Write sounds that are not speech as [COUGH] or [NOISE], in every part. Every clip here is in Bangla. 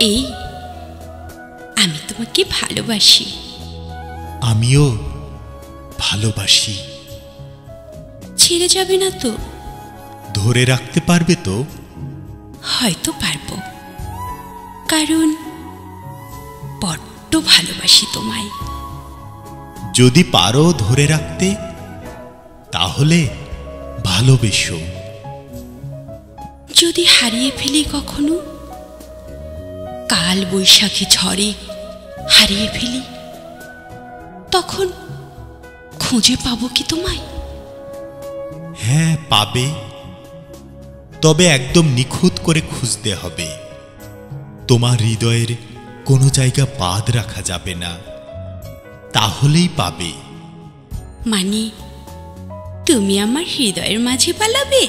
এই আমি তোমাকে ভালোবাসি। আমিও ভালোবাসি। ছেড়ে যাবে না তো? ধরে রাখতে পারবে তো? হয়তো পারব। কারণ বড্ড ভালোবাসি তোমায়। যদি পারো ধরে রাখতে তাহলে ভালোবেসো। যদি হারিয়ে ফেলি কখনো কাল বৈশাখী ঝড়ে হারিয়ে ফেলি। তখন খুঁজে পাবো কি তোমায়? হ্যাঁ পাবে। তবে একদম নিখুঁত করে খুঁজতে হবে। তোমার হৃদয়ের কোনো জায়গা বাদ রাখা যাবে না। তাহলেই পাবে। মানে তুমি আমার হৃদয়ের মাঝে পালাবে?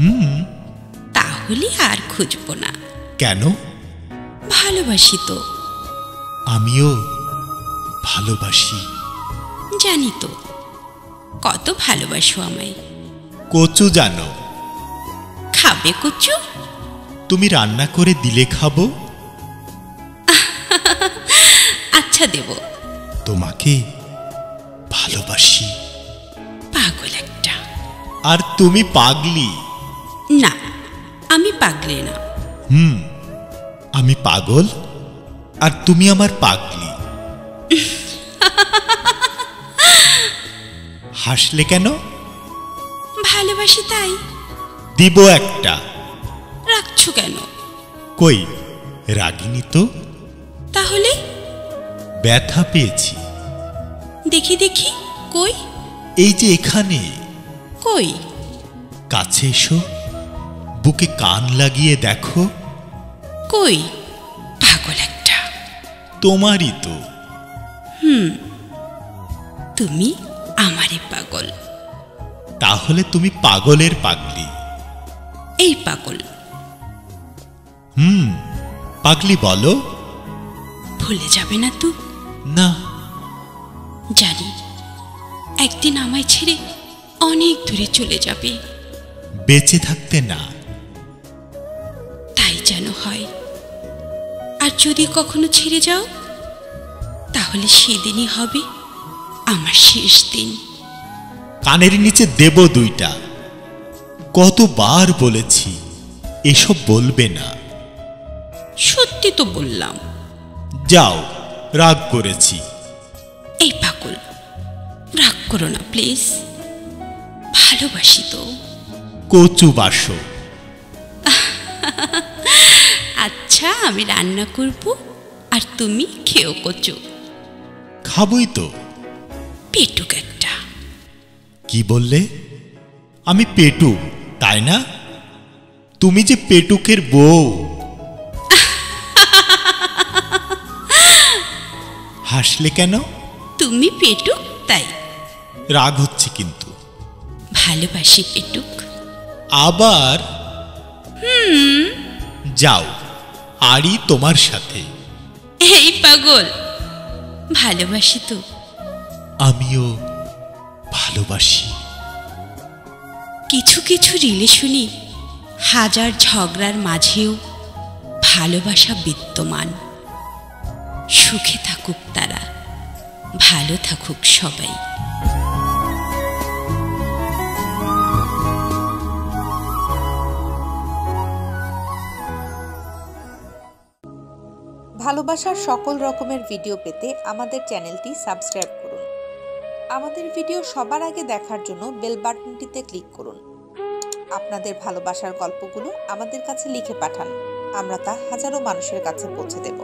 হুম। তাহলে আর খুঁজবো না। কেন? ভালোবাসি তো। আমিও ভালোবাসি। জানি তো কত ভালোবাসো আমায়। কচু জানো? খাবে কচু? তুমি রান্না করে দিলে খাব। আচ্ছা দেব। তোমাকে ভালোবাসি। পাগল একটা। আর তুমি পাগলি। না আমি পাগলে না। হুম। আমি পাগল? আর তুমি আমার পাগলি। হাসলে কেন? ভালোবাসি তাই। দিব একটা। রাখছো কেন? কই রাগিনি তো? তাহলে? ব্যথা পেয়েছি। দেখি দেখি কই? এই যে এখানে। কই? কাছে এসো। বুকে কান লাগিয়ে দেখো। কই? পাগল একটা। তোমারই তো। হুম তুমি আমারই পাগল। তাহলে তুমি পাগলের পাগলি। এই পাগল। হুম পাগলি বলো। ভুলে যাবে না তো? না। জানি একদিন আমায় ছেড়ে অনেক দূরে চলে যাবে। বেঁচে থাকতে না। যেন হয়। আর যদি কখনো ছেড়ে যাও তাহলে সেদিনই হবে আমার শেষ দিন। কানের নিচে দেব দুইটা। কতবার বলেছি এসব বলবে না। সত্যি তো বললাম। যাও রাগ করেছি। এই পাগল রাগ করো না প্লিজ। ভালোবাসি তো। কচু বাসো। আচ্ছা আমি রান্না করব আর তুমি খেও কচু। খাবই তো। পেটুক একটা। কি বললে? আমি পেটু তাই না? তুমি যে পেটুকের বউ। [LAUGHS] হাসলে কেন? তুমি পেটুক তাই। রাগ হচ্ছে কিন্তু। ভালোবাসি পেটুক। আবার? হুম। যাও। আরই তোমার সাথে। এই পাগল ভালোবাসি তো। আমিও ভালোবাসি। কিছু কিছু রিলেশনে হাজার ঝগড়ার মাঝেও ভালোবাসা বিদ্যমান। সুখে থাকুক তারা ভালো থাকুক সবাই। ভালোবাসার সকল রকমের ভিডিও পেতে আমাদের চ্যানেলটি সাবস্ক্রাইব করুন। আমাদের ভিডিও সবার আগে দেখার জন্য বেল বাটনটিতে ক্লিক করুন। আপনাদের ভালোবাসার গল্পগুলো আমাদের কাছে লিখে পাঠান। আমরা তা হাজারো মানুষের কাছে পৌঁছে দেব।